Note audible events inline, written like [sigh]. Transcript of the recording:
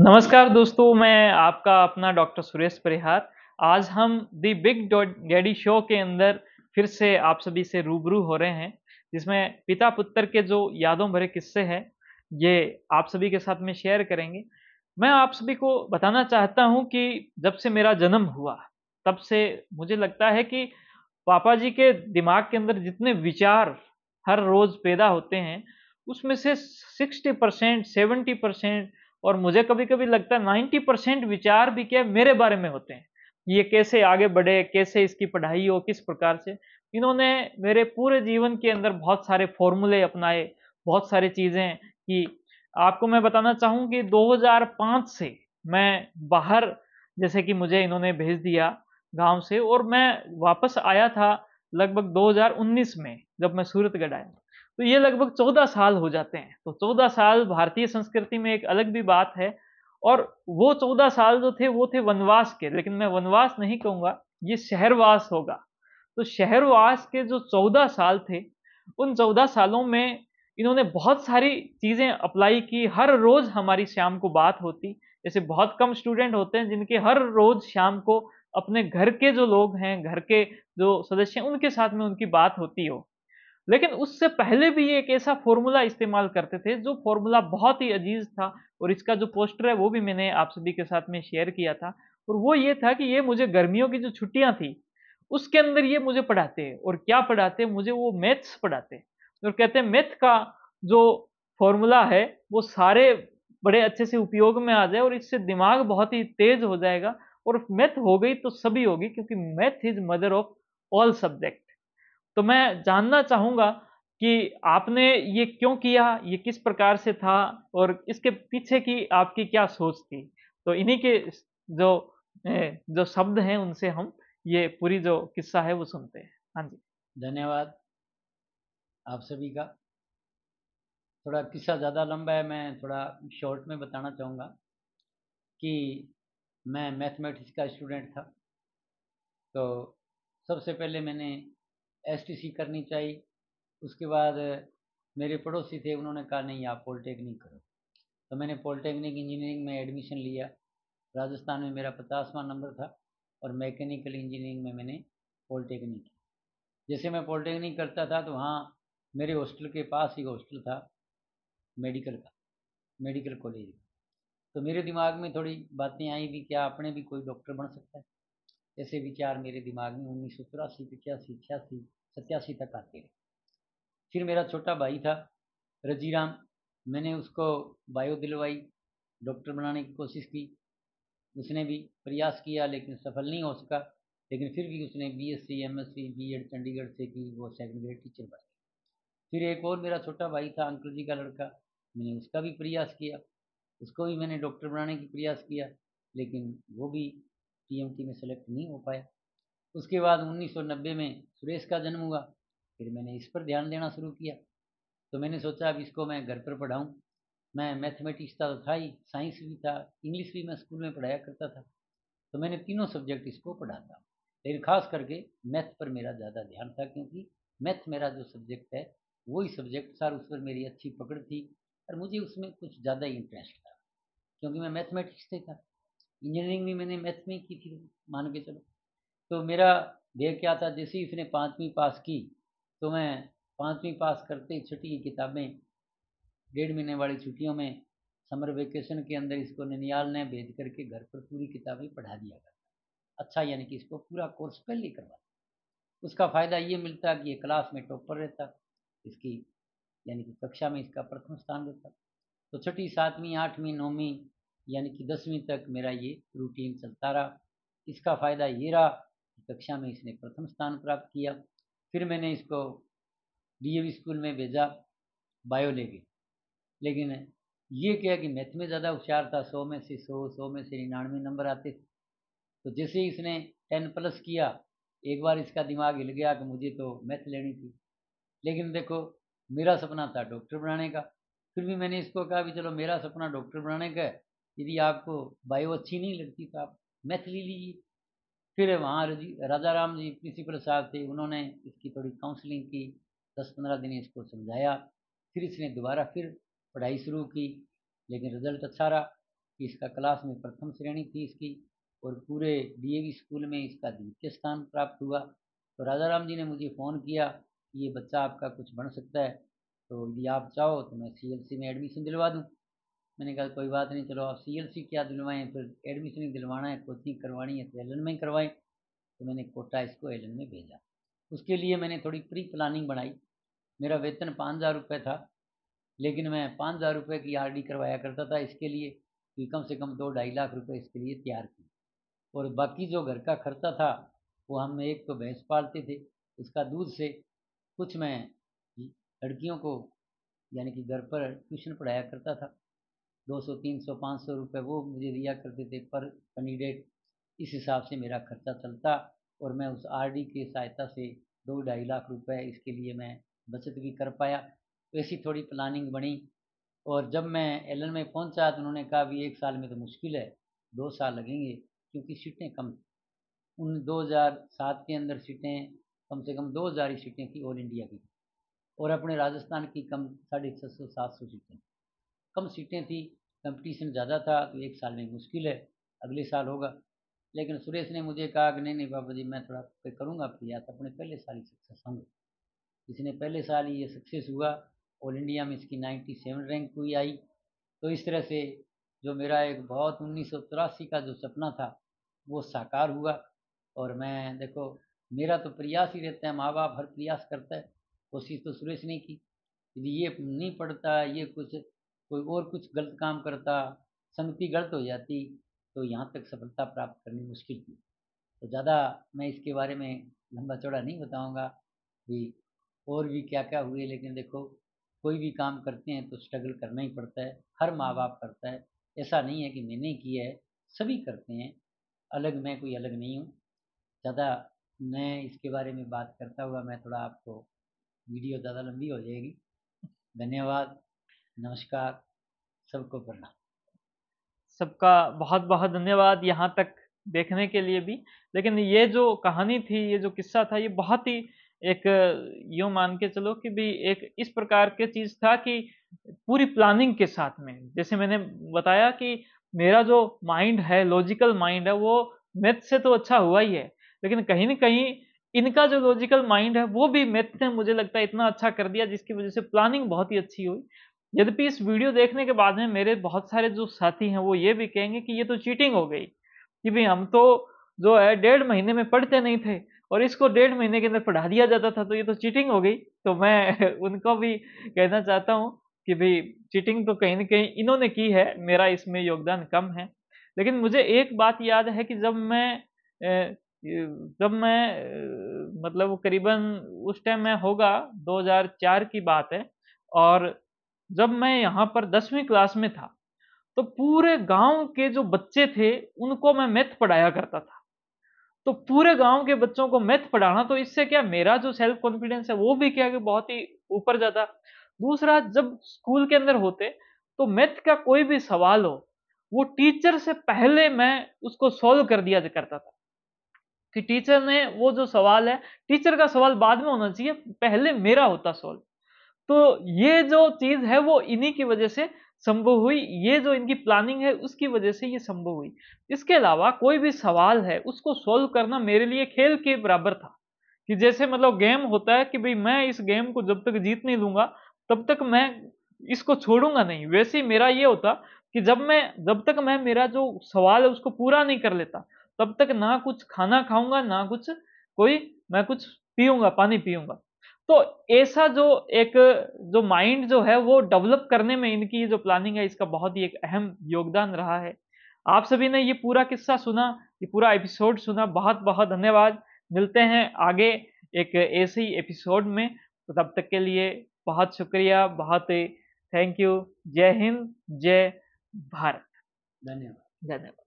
नमस्कार दोस्तों, मैं आपका अपना डॉक्टर सुरेश परिहार। आज हम दी बिग डैडी शो के अंदर फिर से आप सभी से रूबरू हो रहे हैं, जिसमें पिता पुत्र के जो यादों भरे किस्से हैं, ये आप सभी के साथ में शेयर करेंगे। मैं आप सभी को बताना चाहता हूँ कि जब से मेरा जन्म हुआ, तब से मुझे लगता है कि पापा जी के दिमाग के अंदर जितने विचार हर रोज पैदा होते हैं, उसमें से 60 परसेंट सेवेंटी परसेंट और मुझे कभी-कभी लगता है 90 परसेंट विचार भी क्या मेरे बारे में होते हैं। ये कैसे आगे बढ़े, कैसे इसकी पढ़ाई हो, किस प्रकार से। इन्होंने मेरे पूरे जीवन के अंदर बहुत सारे फ़ॉर्मूले अपनाए, बहुत सारी चीज़ें कि आपको मैं बताना चाहूँ कि 2005 से मैं बाहर जैसे कि मुझे इन्होंने भेज दिया गाँव से और मैं वापस आया था लगभग 2019 में जब मैं सूरतगढ़ आया। तो ये लगभग 14 साल हो जाते हैं। तो 14 साल भारतीय संस्कृति में एक अलग भी बात है और वो 14 साल जो थे वो थे वनवास के, लेकिन मैं वनवास नहीं कहूँगा, ये शहरवास होगा। तो शहरवास के जो 14 साल थे, उन 14 सालों में इन्होंने बहुत सारी चीज़ें अप्लाई की, हर रोज़ हमारी शाम को बात होती। जैसे बहुत कम स्टूडेंट होते हैं जिनके हर रोज़ शाम को अपने घर के जो लोग हैं, घर के जो सदस्य हैं, उनके साथ में उनकी बात होती हो। लेकिन उससे पहले भी ये एक ऐसा फ़ॉर्मूला इस्तेमाल करते थे, जो फ़ॉर्मूला बहुत ही अज़ीज़ था और इसका जो पोस्टर है वो भी मैंने आप सभी के साथ में शेयर किया था। और वो ये था कि ये मुझे गर्मियों की जो छुट्टियाँ थी, उसके अंदर ये मुझे पढ़ाते हैं। और क्या पढ़ाते मुझे वो मैथ्स पढ़ाते हैं। और कहते हैं मैथ का जो फ़ॉर्मूला है, वो सारे बड़े अच्छे से उपयोग में आ जाए और इससे दिमाग बहुत ही तेज़ हो जाएगा। और मैथ हो गई तो सभी होगी क्योंकि math is mother of all subject. तो मैं जानना चाहूँगा कि आपने ये क्यों किया? ये किस प्रकार से था? और इसके पीछे की आपकी क्या सोच थी? तो इन्हीं के जो जो शब्द हैं उनसे हम ये पूरी जो किस्सा है वो सुनते हैं। हाँ जी। धन्यवाद आप सभी का। थोड़ा किस्सा ज़्यादा लंबा है, मैं थोड़ा शॉर्ट में बताना चाहूँगा कि मैं मैथमेटिक्स का स्टूडेंट था। तो सबसे पहले मैंने एसटीसी करनी चाहिए। उसके बाद, मेरे पड़ोसी थे, उन्होंने कहा, नहीं, आप पॉलिटेक्निक करो। तो मैंने पॉलिटेक्निक इंजीनियरिंग में एडमिशन लिया। राजस्थान में मेरा पचासवां नंबर था और मैकेनिकल इंजीनियरिंग में मैंने पॉलिटेक्निक जैसे मैं पॉलिटेक्निक करता था तो वहाँ मेरे हॉस्टल के पास ही हॉस्टल था, मेडिकल का, मेडिकल कॉलेज तो मेरे दिमाग में थोड़ी बातें आई भी, क्या अपने भी कोई डॉक्टर बन सकता है? ऐसे विचार मेरे दिमाग में, उन्नीस सौ चौरासी पचासी छियासी सत्यासी तक आते रहे फिर मेरा छोटा भाई था, रजीराम। मैंने उसको बायो दिलवाई, डॉक्टर बनाने की कोशिश की। उसने भी प्रयास किया, लेकिन सफल नहीं हो सका। लेकिन फिर भी उसने B S C M S C B Ed Chandigarh से की, वो सेकंड ग्रेड टीचर बन फिर एक और मेरा छोटा भाई था अंकल जी का लड़का। मैंने उसका भी प्रयास किया। उसको भी मैंने डॉक्टर बनाने की प्रयास किया, लेकिन वो भी टीएमटी में सेलेक्ट नहीं हो पाया। उसके बाद 1990 में सुरेश का जन्म हुआ। फिर मैंने इस पर ध्यान देना शुरू किया। तो मैंने सोचा, अब इसको मैं घर पर पढ़ाऊँ। मैं मैथमेटिक्स था तो था ही, साइंस भी था, इंग्लिश भी मैं स्कूल में पढ़ाया करता था। तो मैंने तीनों सब्जेक्ट इसको पढ़ाता लेकिन खास करके मैथ पर मेरा ज़्यादा ध्यान था, क्योंकि मैथ मेरा जो सब्जेक्ट है, वही सब्जेक्ट सर उस पर मेरी अच्छी पकड़ थी और मुझे उसमें कुछ ज़्यादा ही इंटरेस्ट था, क्योंकि मैं मैथमेटिक्स से था। इंजीनियरिंग भी मैंने मैथ में की थी। मान के चलो। तो मेरा ध्येय क्या था? जैसे ही इसने पाँचवीं पास की तो मैं पाँचवीं पास करते छुट्टी की किताबें, डेढ़ महीने वाली छुट्टियों में समर वेकेशन के अंदर इसको ननियाल ने भेज करके घर पर पूरी किताबें पढ़ा दिया करता। अच्छा यानी कि इसको पूरा कोर्स पहले करवा उसका फ़ायदा ये मिलता कि ये क्लास में टॉपर रहता। इसकी, यानी कि कक्षा में इसका प्रथम स्थान रहता। तो छठी, सातवीं, आठवीं, नौवीं, यानी कि दसवीं तक मेरा ये रूटीन चलता रहा। इसका फ़ायदा ये रहा कक्षा में इसने प्रथम स्थान प्राप्त किया। फिर मैंने इसको डी स्कूल में भेजा, बायो लेके लेकिन ये क्या कि मैथ में ज़्यादा होशियार था, सौ में से सौ सौ में से निन्यानवे नंबर आते थे। तो जैसे ही इसने टेन प्लस किया, एक बार इसका दिमाग हिल गया कि मुझे तो मैथ लेनी थी। लेकिन देखो, मेरा सपना था डॉक्टर बनाने का। फिर भी मैंने इसको कहा भी चलो, मेरा सपना डॉक्टर बनाने का है। यदि आपको बायो अच्छी नहीं लगती तो आप मैथ ले लीजिए। फिर वहाँ राजा राम जी प्रिंसिपल साहब थे, उन्होंने इसकी थोड़ी काउंसलिंग की दस पंद्रह दिन इसको समझाया। फिर इसने दोबारा फिर पढ़ाई शुरू की, लेकिन रिज़ल्ट अच्छा रहा कि इसका क्लास में प्रथम श्रेणी थी इसकी और पूरे डीएवी स्कूल में इसका द्वितीय स्थान प्राप्त हुआ। तो राजा राम जी ने मुझे फ़ोन किया कि ये बच्चा आपका कुछ बन सकता है तो यदि आप चाहो तो मैं सीएलसी में एडमिशन दिलवा दूँ। मैंने कहा, कोई बात नहीं, चलो आप सी एल सी क्या दिलवाएँ, फिर एडमिशन दिलवाना है, कोचिंग करवानी है तो एल में करवाएँ। तो मैंने कोटा इसको एल में भेजा। उसके लिए मैंने थोड़ी प्री प्लानिंग बनाई। मेरा वेतन पाँच हज़ार रुपये था, लेकिन मैं पाँच हज़ार रुपये की आरडी करवाया करता था इसके लिए, कि कम से कम दो ढाई लाख रुपये इसके लिए तैयार किए। और बाकी जो घर का खर्चा था, वो हम एक तो भैंस पालते थे, उसका दूध से कुछ मैं लड़कियों को, यानी कि घर पर ट्यूशन पढ़ाया करता था। दो सौ, तीन सौ, पाँच सौ रुपये वो मुझे दिया करते थे, पर कैंडिडेट इस हिसाब से मेरा खर्चा चलता और मैं उस आरडी की सहायता से दो, ढाई लाख रुपए इसके लिए मैं बचत भी कर पाया। तो ऐसी थोड़ी प्लानिंग बनी और जब मैं एल में पहुँचा तो उन्होंने कहा भी एक साल में तो मुश्किल है, दो साल लगेंगे, क्योंकि सीटें कम उन 2007 के अंदर सीटें कम से कम 2000 ही सीटें थी ऑल इंडिया की और अपने राजस्थान की कम साढ़े छः सौ, सात सौ सीटें। कम सीटें थी कंपटीशन ज़्यादा था तो एक साल में मुश्किल है, अगले साल होगा। लेकिन सुरेश ने मुझे कहा कि नहीं नहीं बाबा जी, मैं थोड़ा पे करूँगा प्रयास अपने पहले साल ही सक्सेस होंगे। इसने पहले साल ही ये सक्सेस हुआ ऑल इंडिया में इसकी नाइन्टी सेवन रैंक हुई, आई। तो इस तरह से जो मेरा एक बहुत उन्नीस सौ तिरासी का जो सपना था, वो साकार हुआ। और मैं, देखो, मेरा तो प्रयास ही रहता है माँ बाप हर प्रयास करता है, कोशिश तो सुरेश ने की यदि ये नहीं पढ़ता, ये कुछ कोई और कुछ गलत काम करता संगति गलत हो जाती तो यहाँ तक सफलता प्राप्त करनी मुश्किल थी। तो ज़्यादा मैं इसके बारे में लंबा चौड़ा नहीं बताऊँगा भी और भी क्या क्या हुए लेकिन देखो कोई भी काम करते हैं तो स्ट्रगल करना ही पड़ता है हर माँ बाप करता है। ऐसा नहीं है कि मैंने किया है सभी करते हैं अलग मैं कोई अलग नहीं हूँ। ज़्यादा मैं इसके बारे में बात करता हुआ मैं थोड़ा आपको वीडियो ज़्यादा लंबी हो जाएगी। धन्यवाद। नमस्कार, सबको प्रणाम। सबका बहुत बहुत धन्यवाद यहाँ तक देखने के लिए भी। लेकिन ये जो कहानी थी, ये जो किस्सा था, ये बहुत ही एक यूँ मान के चलो कि भी एक इस प्रकार के चीज़ था कि पूरी प्लानिंग के साथ में। जैसे मैंने बताया कि मेरा जो माइंड है लॉजिकल माइंड है, वो मैथ से तो अच्छा हुआ ही है। लेकिन कहीं ना कहीं इनका जो लॉजिकल माइंड है, वो भी मैथ ने मुझे लगता है इतना अच्छा कर दिया, जिसकी वजह से प्लानिंग बहुत ही अच्छी हुई। यद्यपि इस वीडियो देखने के बाद में मेरे बहुत सारे जो साथी हैं, वो ये भी कहेंगे कि ये तो चीटिंग हो गई। कि भाई हम तो जो है, डेढ़ महीने में पढ़ते नहीं थे और इसको डेढ़ महीने के अंदर पढ़ा दिया जाता था तो ये तो चीटिंग हो गई। तो मैं [laughs] उनको भी कहना चाहता हूँ कि भाई चीटिंग तो कहीं ना कहीं इन्होंने की है, मेरा इसमें योगदान कम है। लेकिन मुझे एक बात याद है कि जब मैं जब मैं मतलब करीबन उस टाइम में होगा 2004 की बात है, और जब मैं यहाँ पर दसवीं क्लास में था तो पूरे गाँव के जो बच्चे थे, उनको मैं मैथ पढ़ाया करता था। तो पूरे गाँव के बच्चों को मैथ पढ़ाना तो इससे क्या मेरा जो सेल्फ कॉन्फिडेंस है, वो भी क्या कि बहुत ही ऊपर जाता। दूसरा, जब स्कूल के अंदर होते तो मैथ का कोई भी सवाल हो, वो टीचर से पहले मैं उसको सॉल्व कर दिया करता था। कि टीचर ने वो जो सवाल है, टीचर का सवाल बाद में होना चाहिए, पहले मेरा होता सॉल्व। तो ये जो चीज़ है वो इन्हीं की वजह से संभव हुई, ये जो इनकी प्लानिंग है उसकी वजह से ये संभव हुई। इसके अलावा कोई भी सवाल है उसको सॉल्व करना मेरे लिए खेल के बराबर था कि जैसे मतलब गेम होता है कि भाई मैं इस गेम को जब तक जीत नहीं लूँगा, तब तक मैं इसको छोड़ूँगा नहीं। वैसे ही मेरा ये होता कि जब मैं, जब तक मैं मेरा जो सवाल है उसको पूरा नहीं कर लेता, तब तक ना कुछ खाना खाऊँगा, ना कुछ कोई मैं कुछ पीऊँगा, पानी पीऊँगा। तो ऐसा जो एक जो माइंड जो है वो डेवलप करने में इनकी जो प्लानिंग है इसका बहुत ही एक अहम योगदान रहा है। आप सभी ने ये पूरा किस्सा सुना ये पूरा एपिसोड सुना। बहुत बहुत धन्यवाद। मिलते हैं आगे एक ऐसे ही एपिसोड में। तो तब तक के लिए बहुत शुक्रिया बहुत थैंक यू जय हिंद जय भारत। धन्यवाद। धन्यवाद।